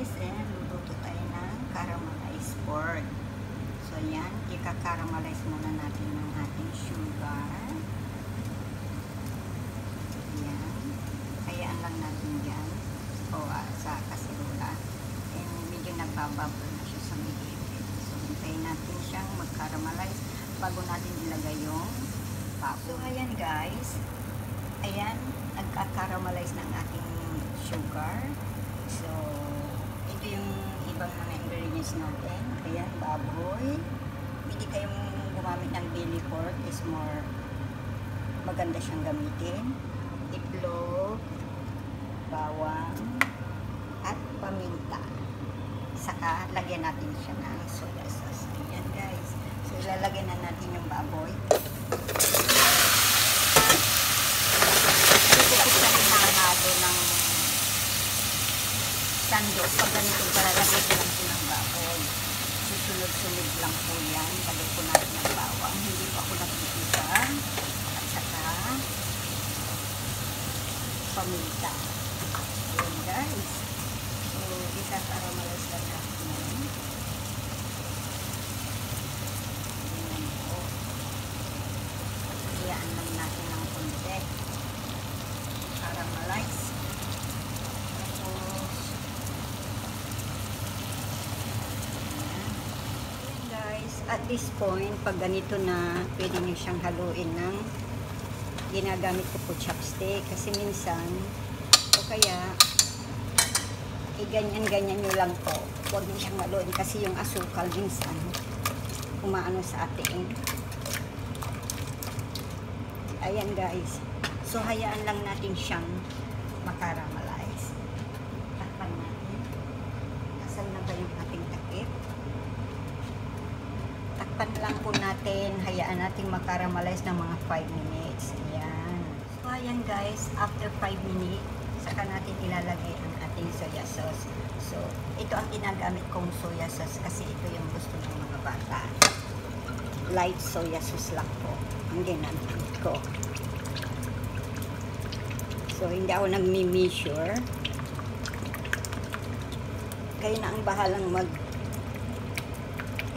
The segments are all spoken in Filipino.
guys, and luluto tayo ng caramelized pork. So yan, ika-caramelize muna natin ng ating sugar. Yan. Hayaan lang natin dyan. O ah, sa kasirola. And medyo nagbabubble na siya sa miligid. So hintayin natin siyang mag-caramelize bago natin ilagay yung papo. So ayan guys. Ayan, nagka-caramelize ng ating sugar. So, ito yung ibang mga ingredients natin. Ayan, baboy. Hindi kayong gumamit ng belly pork is more maganda siyang gamitin. Itlog, bawang, at paminta. Saka, lagyan natin siya ng soya sauce. Ayan guys. So, ilalagyan na natin yung baboy. Hindi ko siya hinahado ng sando. Pag ganito palalagay ko lang po ng baboy. Susunod-sunod lang po yan. Lagay ko natin ng bawang. Hindi pa ako nagpipisa. At saka paminta. Ayan guys. So, isa-caramelize lang natin yan. Ayan po. Hayaan lang natin ng konti. Caramelize. Tapos, ayan. Ayan guys, at this point, pag ganito na, pwede nyo siyang haluin ng ginagamit ko po chopstick. Kasi minsan o kaya eh, ganyan-ganyan nyo lang po. Huwag nyo siyang haluin kasi yung asukal minsan umaano sa ating ayan guys. So hayaan lang natin siyang makaramalize takpan natin asan na ba yung ating takip takpan lang po natin. Hayaan natin makaramalize ng mga 5 minutes. Ayan. So ayan guys. After 5 minutes saka natin ilalagay ang ating soya sauce. So ito ang ginagamit kong soya sauce kasi ito yung gusto ng mga bata. Light soya sauce lang po ang ginamit ko. So hindi ako nagmi-measure. Kayo na ang bahalang mag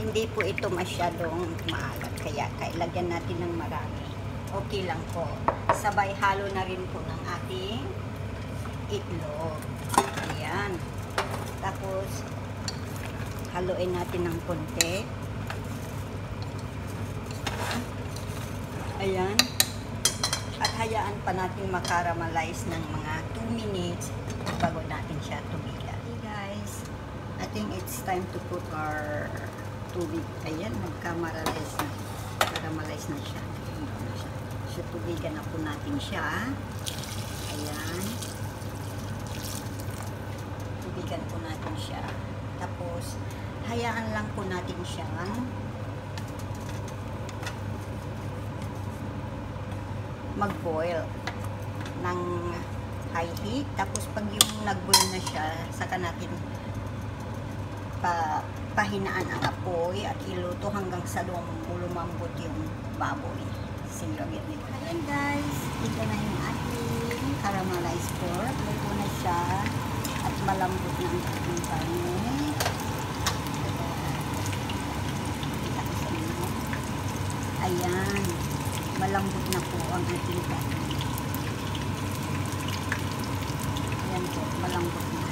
hindi po ito masyadong maalat kaya kailagyan natin ng marami. Okay lang po. Sabay halo na rin po ng ating itlog. Ayan. Tapos haluin natin ng konti. Ayan. At hayaan pa natin makaramalize ng mga 2 minutes bago natin siya tumila. Hey guys I think it's time to put our tubig. Ayan, nagkamaralize na. Ayan na siya. So, tubigan na po natin siya. Ayan. Tubigan po natin siya. Tapos, hayaan lang po natin siyang mag-boil ng high heat. Tapos, pag yung nag-boil na siya, saka natin pa, pahinaan ang apoy at iluto hanggang sa lumambot yung baboy. Silogin nito. Ayan guys, ito na yung ating caramelized pork. Luto na siya at malambot na ang ating inyo. Ayan, malambot na po ang ating karne. Ayan po, malambot na.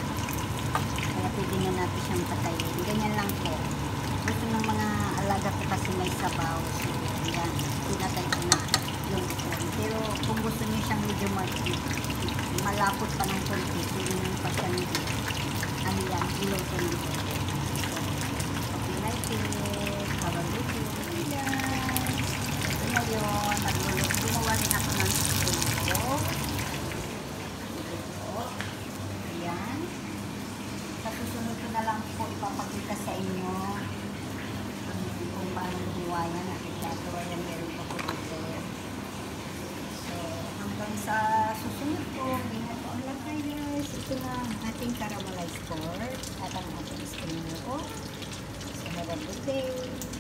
Kaya pwede na natin siyang patayin. Ganyan lang po. Gusto ng mga alaga ko kasi may sabaw. So, yan. Pinatay ko na yung ipon. Pero kung gusto niyo siyang medyo malapot pa ng konti, nyo pa siyang ano yan, iluto ng konti. So, okay like it. Have a good day. guys. Ito na yun. Nagluluto. Gumawa rin ako ng suko. Ayan. Sa susunod ko na lang po ipapakita sa inyo um, kung paano gumawa yan. Nakikita yan meron pa po dito. So, hanggang sa susunod po, ingat po ang lakay guys. Ito na ang ating caramelized pork at ang ating spring roll. So, have a good day.